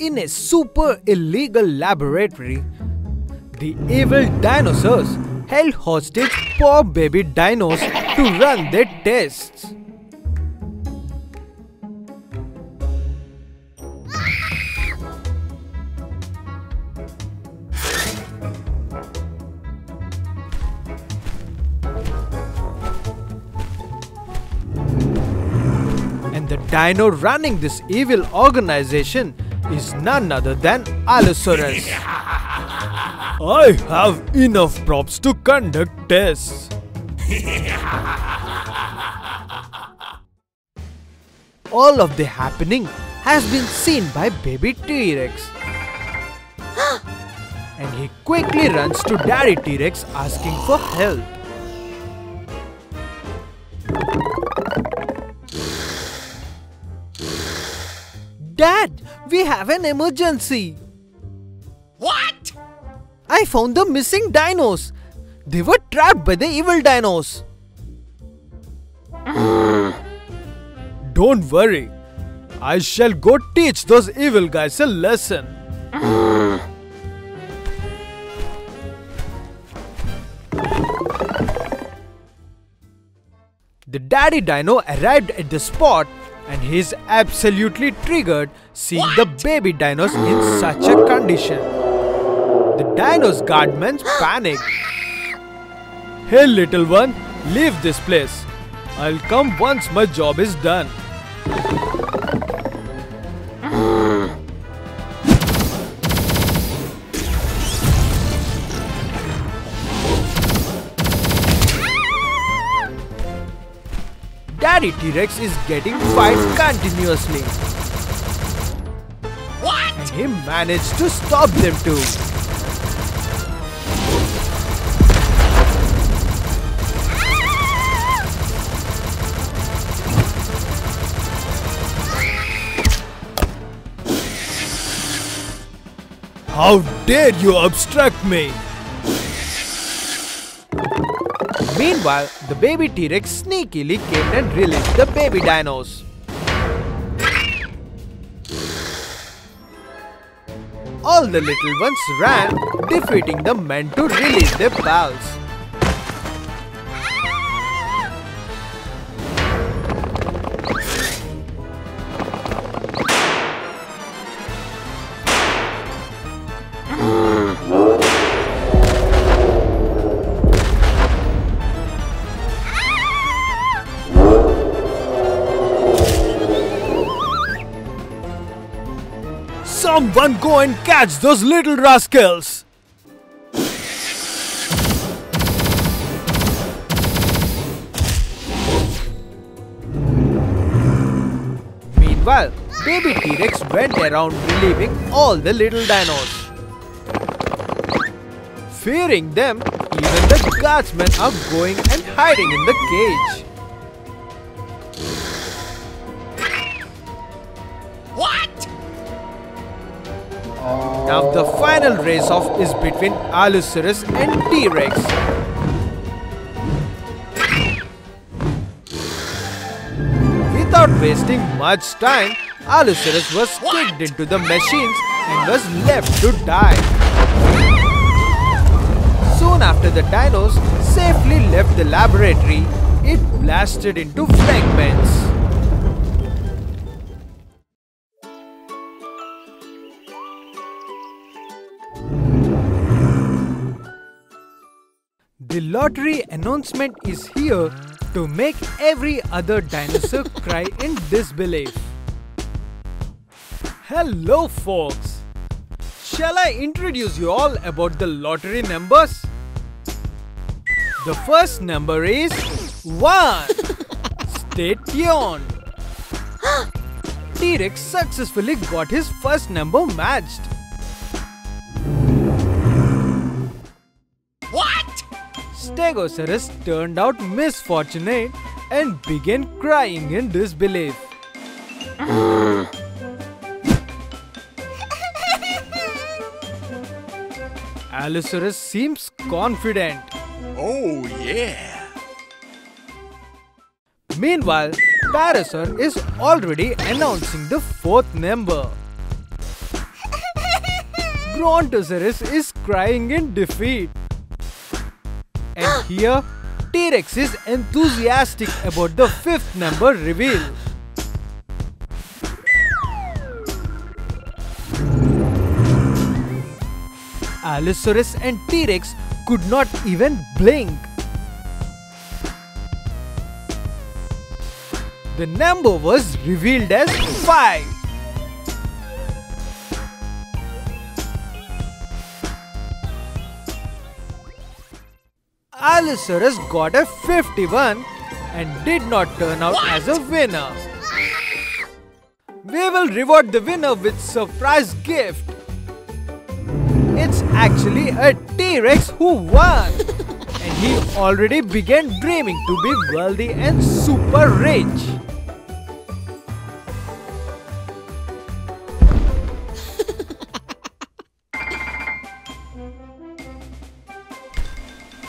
In a super illegal laboratory, the evil dinosaurs held hostage poor baby dinos to run their tests. And the dino running this evil organization is none other than Allosaurus. I have enough props to conduct tests. All of the happening has been seen by baby T-Rex. and he quickly runs to daddy T-Rex asking for help. Dad, we have an emergency. What? I found the missing dinos. They were trapped by the evil dinos. Don't worry. I shall go teach those evil guys a lesson. The daddy dino arrived at the spot and he's absolutely triggered seeing the baby dinos in such a condition. The dino's guardmen panic. Hey little one, leave this place. I'll come once my job is done. T-Rex is getting fight continuously. What? And he managed to stop them too. How dare you obstruct me! Meanwhile, the baby T-Rex sneakily came and released the baby dinos. All the little ones ran, defeating the men to release their pals. Someone go and catch those little rascals! Meanwhile, baby T-Rex went around relieving all the little dinos. Fearing them, even the guardsmen are going and hiding in the cage. Race off is between Allosaurus and T-Rex. Without wasting much time, Allosaurus was kicked into the machines and was left to die. Soon after the dinos safely left the laboratory, it blasted into fragments. The lottery announcement is here to make every other dinosaur cry in disbelief. Hello folks! Shall I introduce you all about the lottery numbers? The first number is 1. Stay tuned. T-Rex successfully got his first number matched. Stegosaurus turned out misfortunate and began crying in disbelief. Allosaurus seems confident. Oh, yeah. Meanwhile, Parasaur is already announcing the fourth number. Brontosaurus is crying in defeat. Here, T-Rex is enthusiastic about the fifth number reveal. Allosaurus and T-Rex could not even blink. The number was revealed as 5. Allosaurus got a 51 and did not turn out as a winner. We will reward the winner with surprise gift. It's actually a T-Rex who won. and he already began dreaming to be wealthy and super rich.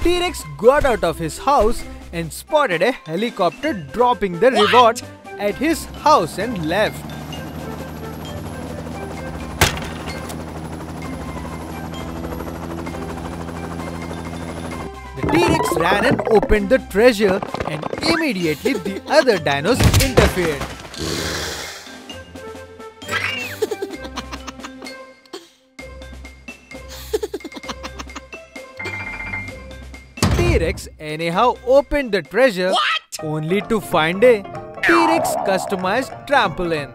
T-Rex got out of his house and spotted a helicopter dropping the reward at his house and left. The T-Rex ran and opened the treasure and immediately the other dinos interfered. T-Rex anyhow opened the treasure What? only to find a T-Rex customized trampoline.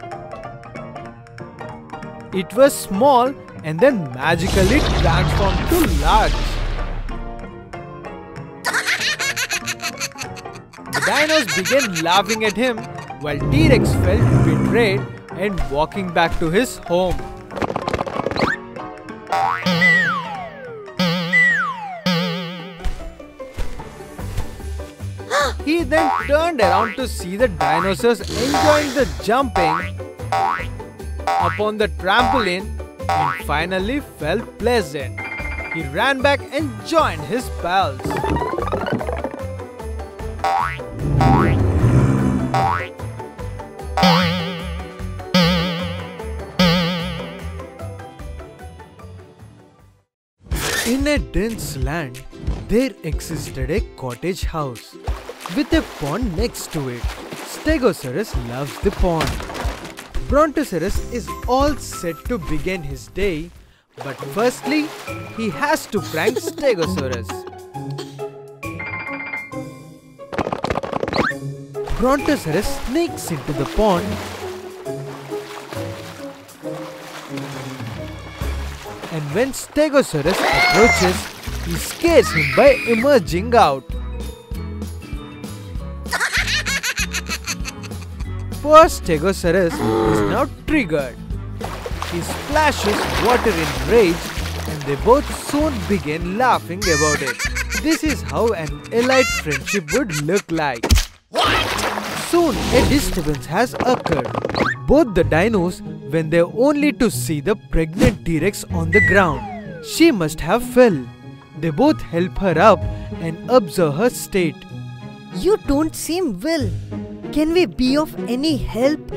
It was small and then magically transformed to large. The dinos began laughing at him while T-Rex felt betrayed and walking back to his home. He then turned around to see the dinosaurs enjoying the jumping upon the trampoline and finally felt pleasant. He ran back and joined his pals. In a dense land, there existed a cottage house with a pond next to it. Stegosaurus loves the pond. Brontosaurus is all set to begin his day, but firstly, he has to prank Stegosaurus. Brontosaurus sneaks into the pond and when Stegosaurus approaches, he scares him by emerging out. Poor Stegosaurus is now triggered. He splashes water in rage and they both soon begin laughing about it. This is how an elite friendship would look like. Soon a disturbance has occurred. Both the dinos went there only to see the pregnant T-Rex on the ground. She must have fell. They both help her up and observe her state. You don't seem well. Can we be of any help?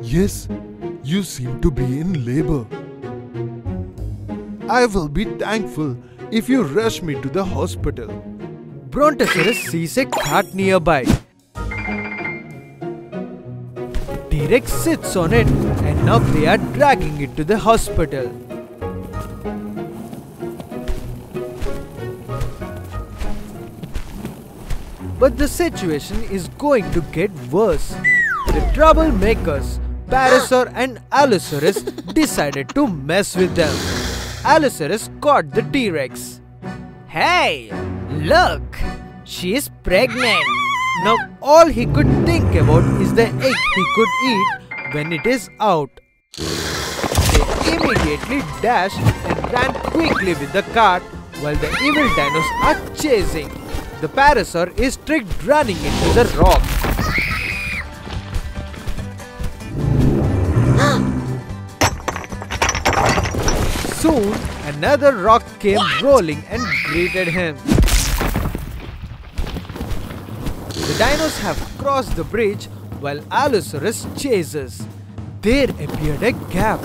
Yes, you seem to be in labor. I will be thankful if you rush me to the hospital. Brontosaurus sees a cart nearby. T-Rex sits on it and now they are dragging it to the hospital. But the situation is going to get worse. The troublemakers, Parasaur and Allosaurus decided to mess with them. Allosaurus caught the T-Rex. Hey, look, she is pregnant. Now all he could think about is the egg he could eat when it is out. They immediately dashed and ran quickly with the cart while the evil dinos are chasing. The Parasaur is tricked running into the rock. Soon, another rock came rolling and greeted him. The dinos have crossed the bridge while Allosaurus chases. There appeared a gap.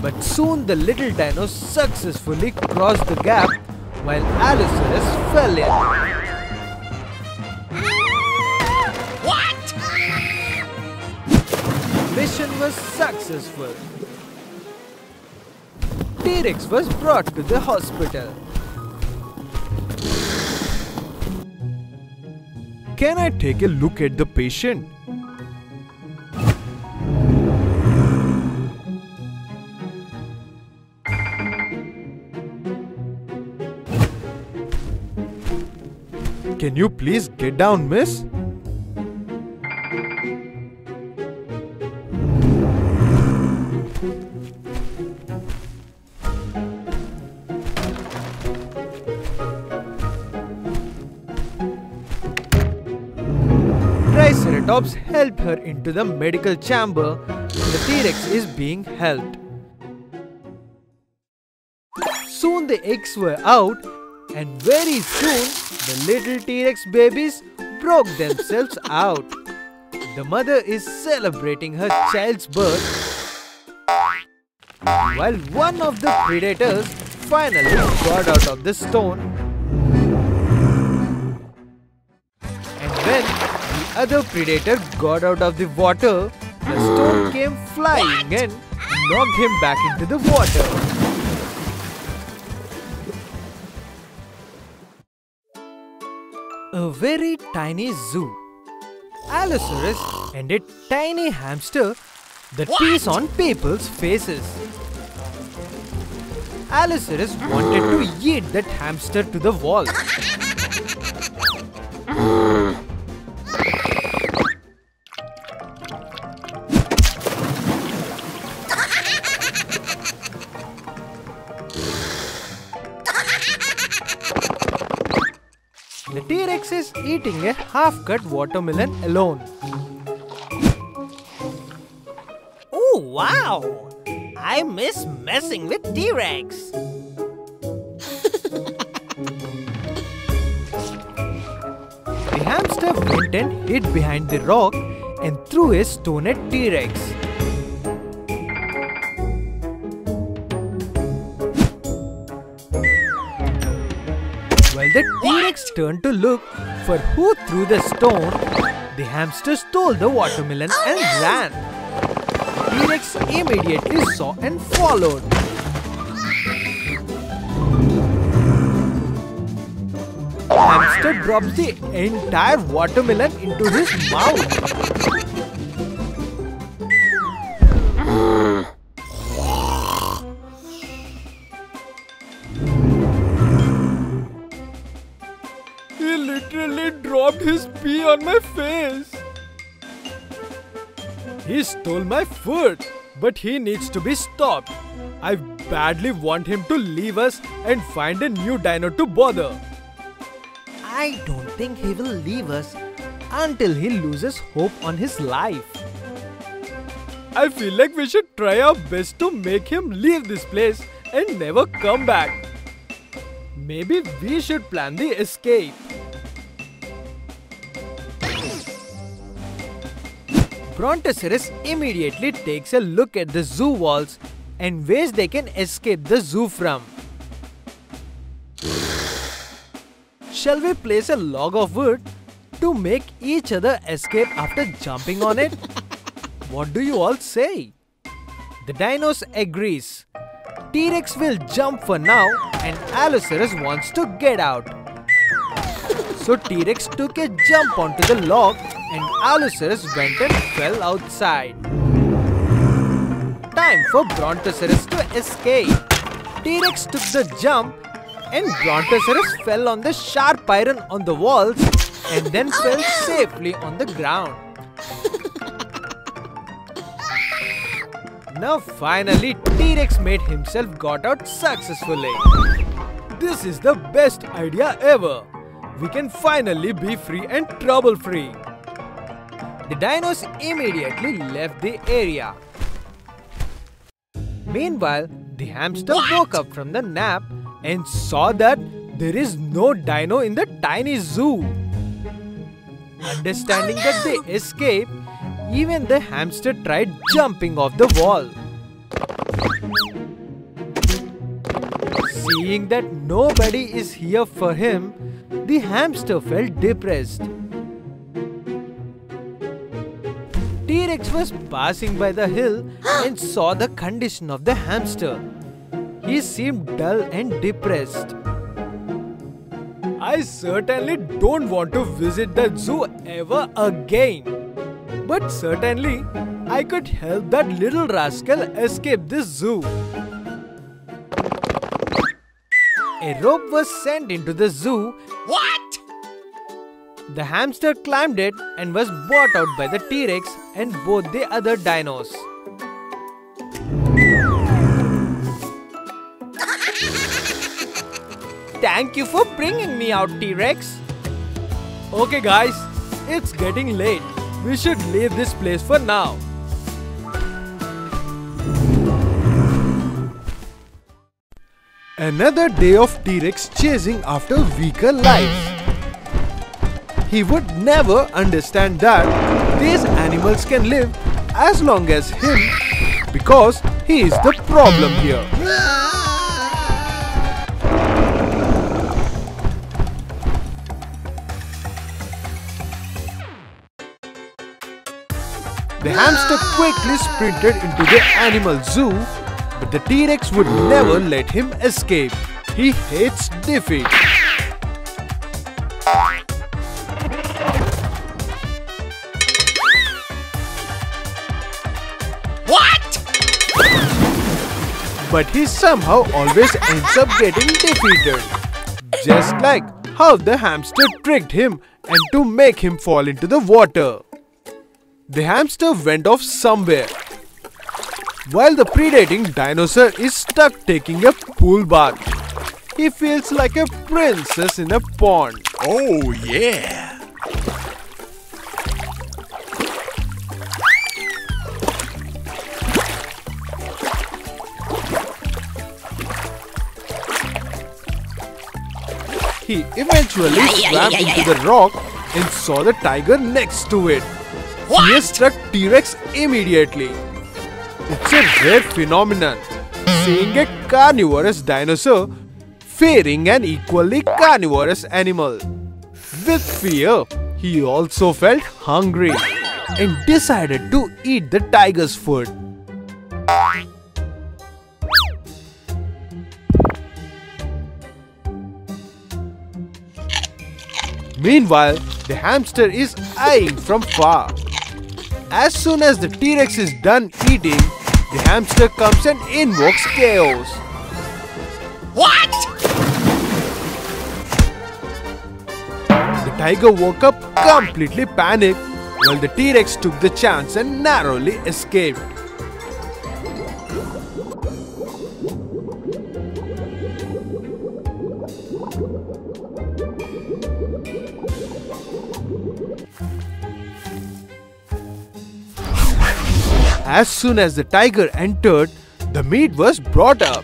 But soon the little dino successfully crossed the gap while Allosaurus fell in. Mission was successful. T-Rex was brought to the hospital. Can I take a look at the patient? Can you please get down, miss? Helped her into the medical chamber the T-Rex is being helped. Soon the eggs were out and very soon the little T-Rex babies broke themselves out. The mother is celebrating her child's birth while one of the predators finally got out of the stone other predator got out of the water, the stone hmm. came flying and knocked him back into the water. A very tiny zoo. Allosaurus and a tiny hamster that pees on people's faces. Allosaurus wanted to hmm. eat that hamster to the wall. Hmm. The T-Rex is eating a half-cut watermelon alone. Oh, wow! I miss messing with T-Rex. The hamster went and hid behind the rock and threw a stone at T-Rex. T-Rex turned to look for who threw the stone, the hamster stole the watermelon oh, and ran. T-Rex immediately saw and followed. Hamster drops the entire watermelon into his mouth. Literally dropped his pee on my face. He stole my food, but he needs to be stopped. I badly want him to leave us and find a new dino to bother. I don't think he will leave us until he loses hope on his life. I feel like we should try our best to make him leave this place and never come back. Maybe we should plan the escape. Brontosaurus immediately takes a look at the zoo walls and ways they can escape the zoo from. Shall we place a log of wood to make each other escape after jumping on it? what do you all say? The dinos agrees. T-Rex will jump for now and Allosaurus wants to get out. So T-Rex took a jump onto the log and Allosaurus went and fell outside. Time for Brontosaurus to escape. T-Rex took the jump and Brontosaurus fell on the sharp iron on the walls and then oh, fell safely on the ground. Now finally T-Rex made himself got out successfully. This is the best idea ever. We can finally be free and trouble free. The dinos immediately left the area. Meanwhile, the hamster woke up from the nap and saw that there is no dino in the tiny zoo. Understanding oh, that they escaped, even the hamster tried jumping off the wall. Seeing that nobody is here for him, the hamster felt depressed. T-Rex was passing by the hill and saw the condition of the hamster. He seemed dull and depressed. I certainly don't want to visit the zoo ever again. But certainly, I could help that little rascal escape this zoo. A rope was sent into the zoo. What? The hamster climbed it and was brought out by the T-Rex and both the other dinos. Thank you for bringing me out, T-Rex. Okay guys, it's getting late. We should leave this place for now. Another day of T-Rex chasing after weaker life. He would never understand that these animals can live as long as him because he is the problem here. The hamster quickly sprinted into the animal zoo, but the T-Rex would never let him escape. He hates defeat. But he somehow always ends up getting defeated. Just like how the hamster tricked him and to make him fall into the water. The hamster went off somewhere. While the predating dinosaur is stuck taking a pool bath. He feels like a princess in a pond. Oh, yeah. He eventually swam into the rock and saw the tiger next to it. He struck T-Rex immediately. It's a rare phenomenon, seeing a carnivorous dinosaur fearing an equally carnivorous animal. With fear, he also felt hungry and decided to eat the tiger's food. Meanwhile, the hamster is eyeing from far. As soon as the T-Rex is done eating, the hamster comes and invokes chaos. What? The tiger woke up completely panicked while the T-Rex took the chance and narrowly escaped. As soon as the tiger entered, the meat was brought up.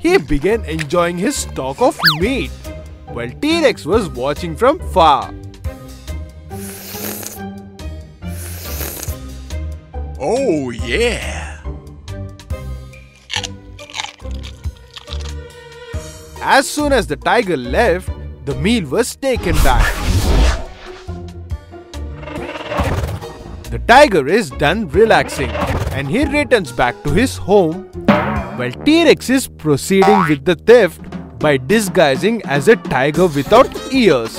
He began enjoying his stock of meat, while T-Rex was watching from far. Oh, yeah. As soon as the tiger left, the meal was taken back. Tiger is done relaxing and he returns back to his home while T-Rex is proceeding with the theft by disguising as a tiger without ears.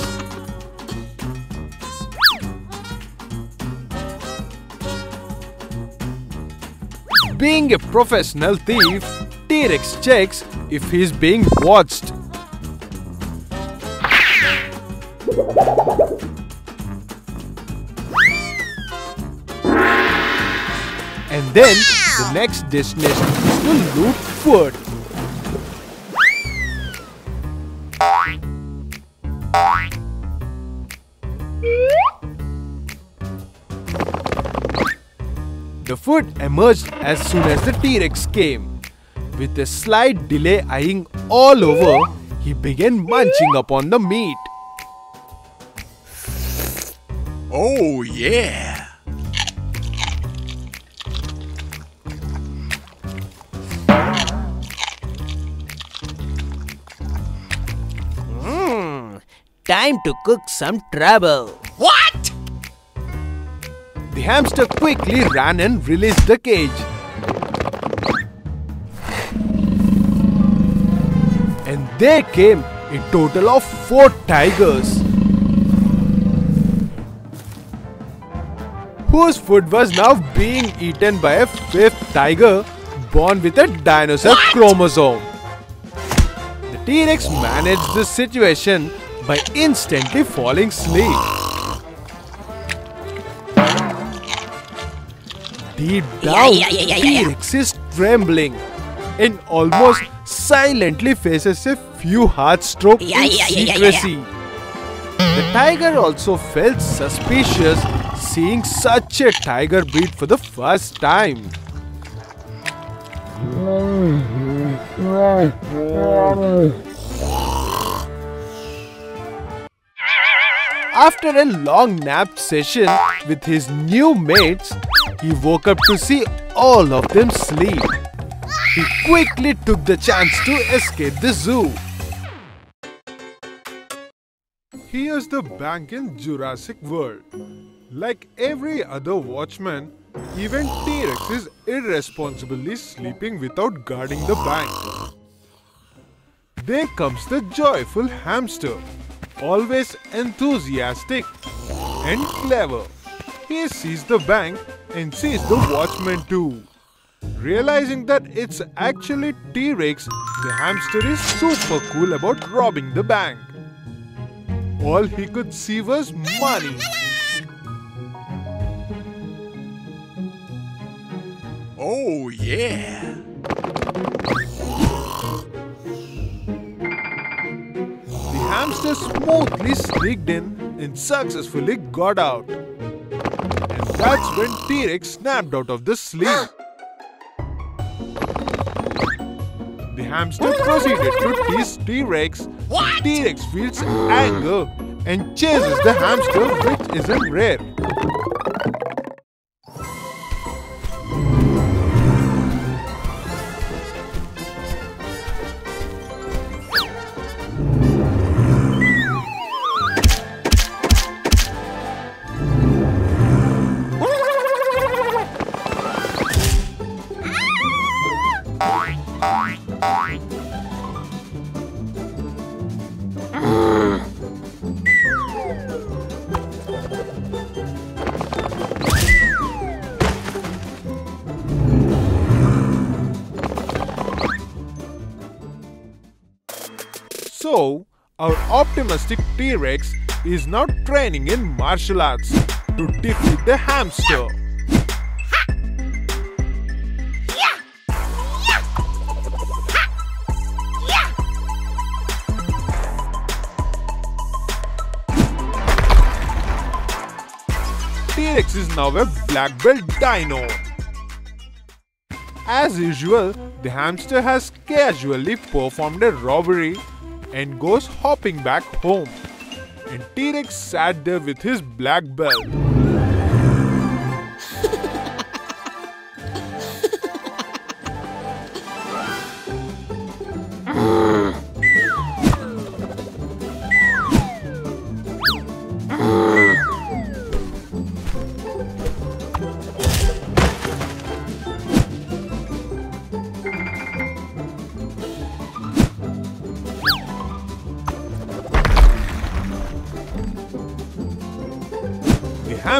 Being a professional thief, T-Rex checks if he's being watched. And then the next destination is to loot food. The food emerged as soon as the T-Rex came. With a slight delay eyeing all over, he began munching upon the meat. Oh, yeah. Time to cook some trouble. What? The hamster quickly ran and released the cage. And there came a total of four tigers. Whose food was now being eaten by a fifth tiger born with a dinosaur chromosome. The T-Rex managed the situation by instantly falling asleep. Deep down, yeah, yeah, yeah, yeah. T-Rex is trembling and almost silently faces a few hard strokes in secrecy. The tiger also felt suspicious seeing such a tiger breed for the first time. Mm-hmm. After a long nap session with his new mates, he woke up to see all of them sleep. He quickly took the chance to escape the zoo. Here's the bank in Jurassic World. Like every other watchman, even T-Rex is irresponsibly sleeping without guarding the bank. There comes the joyful hamster, always enthusiastic and clever. He sees the bank and sees the watchman too. Realizing that it's actually T-Rex, the hamster is super cool about robbing the bank. All he could see was money. Oh, yeah. Hamster smoothly sneaked in and successfully got out. And that's when T-Rex snapped out of the sleep. The hamster proceeded to tease T-Rex. T-Rex feels anger and chases the hamster, which isn't rare. So, our optimistic T-Rex is now training in martial arts to defeat the hamster. T-Rex is now a black belt dino. As usual, the hamster has casually performed a robbery and goes hopping back home. And T-Rex sat there with his black belt.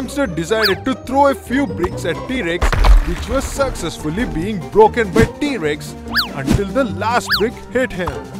Hamster decided to throw a few bricks at T-Rex, which was successfully being broken by T-Rex until the last brick hit him.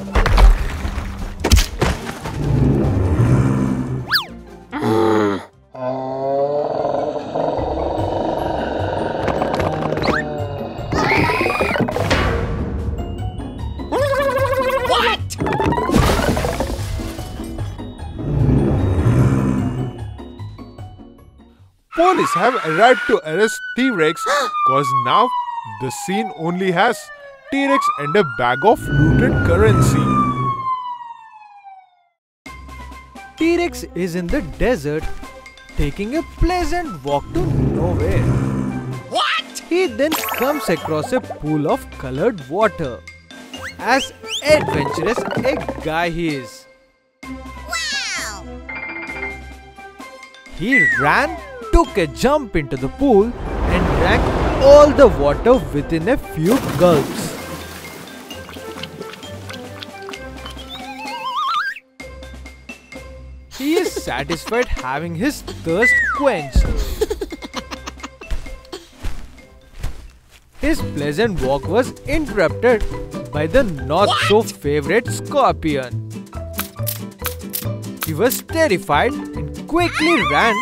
Police have arrived to arrest T-Rex cause now the scene only has T-Rex and a bag of looted currency. T-Rex is in the desert taking a pleasant walk to nowhere. What? He then comes across a pool of colored water. As adventurous a guy he is. Wow! He ran, took a jump into the pool, and drank all the water within a few gulps. He is satisfied having his thirst quenched. His pleasant walk was interrupted by the not so favorite scorpion. He was terrified and quickly ran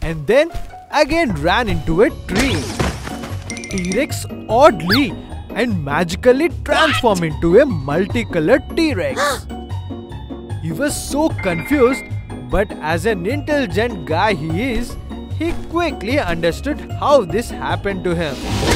and then again ran into a tree. T-Rex oddly and magically transformed into a multicolored T-Rex. He was so confused, but as an intelligent guy he is, he quickly understood how this happened to him.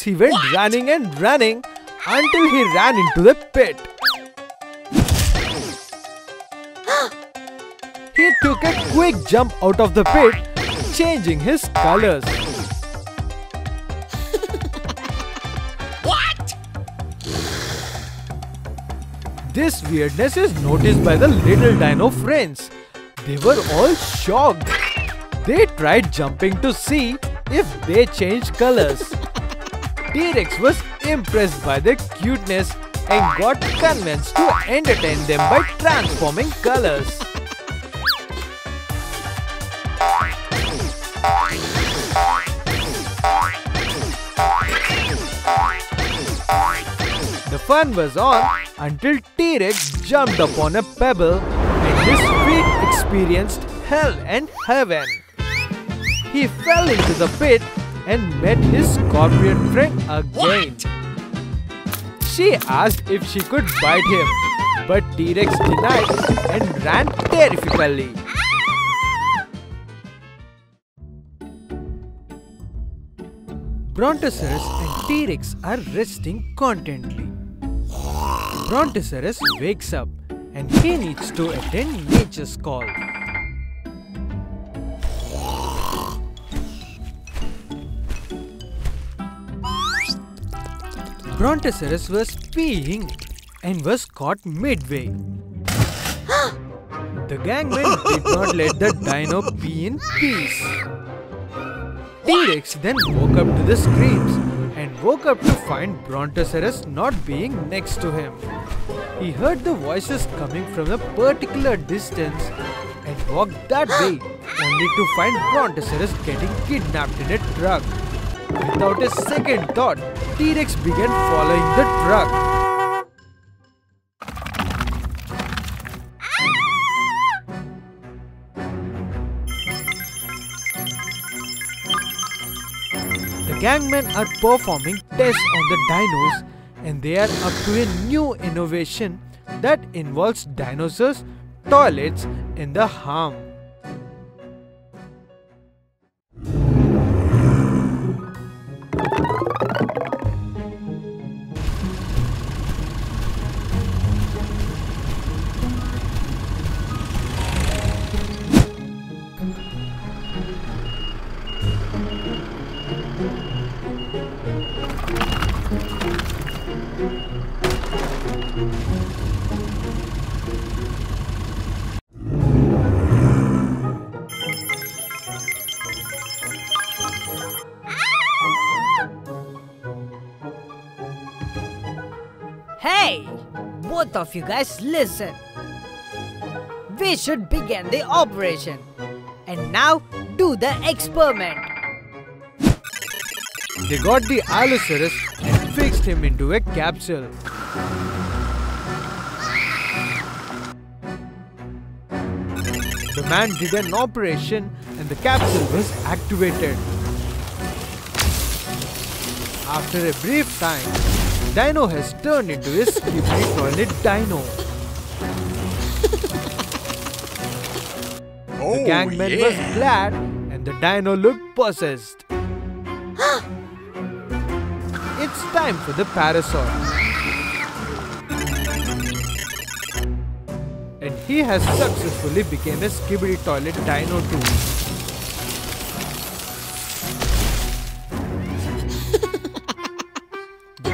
As he went running and running until he ran into the pit. he took a quick jump out of the pit, changing his colors. What? This weirdness is noticed by the little dino friends. They were all shocked. They tried jumping to see if they changed colors. T-Rex was impressed by their cuteness and got convinced to entertain them by transforming colors. The fun was on until T-Rex jumped upon a pebble and his feet experienced hell and heaven. He fell into the pit and met his scorpion friend again. She asked if she could bite him, but T-Rex denied and ran terrifically. Brontosaurus and T-Rex are resting contently. Brontosaurus wakes up and he needs to attend nature's call. Brontosaurus was peeing and was caught midway. the gangmen did not let the dino pee in peace. T-Rex then woke up to the screams and woke up to find Brontosaurus not being next to him. He heard the voices coming from a particular distance and walked that way only to find Brontosaurus getting kidnapped in a truck. Without a second thought, T-Rex began following the truck. The gangmen are performing tests on the dinos and they are up to a new innovation that involves dinosaurs, toilets and the harm. Both of you guys listen. We should begin the operation. And now do the experiment. They got the Allosaurus and fixed him into a capsule. The man did an operation and the capsule was activated. After a brief time, Dino has turned into a skibidi toilet dino. Oh, The gangman was yeah. glad and the dino looked possessed. it's time for the parasol. And he has successfully become a skibidi toilet dino too.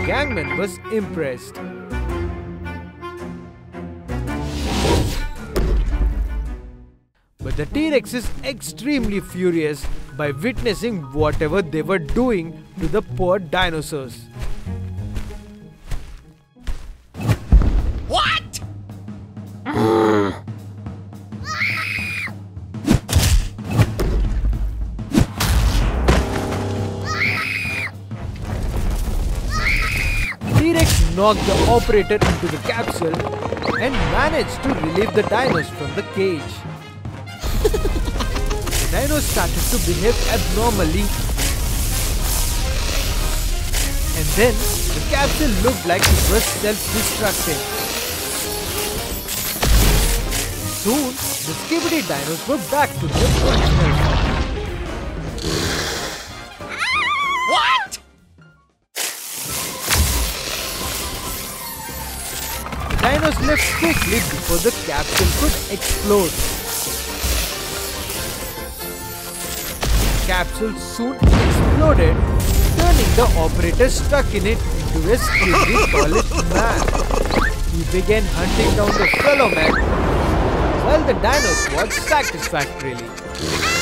Gangman was impressed. But the T-Rex is extremely furious by witnessing whatever they were doing to the poor dinosaurs. Knocked the operator into the capsule and managed to relieve the dinos from the cage. the dinos started to behave abnormally. And then the capsule looked like it was self-destructing. Soon, the skibidi dinos were back to their quickly before the capsule could explode. The capsule soon exploded, turning the operator stuck in it into a skibidi toilet man. He began hunting down the fellow man while the dinos watched satisfactorily.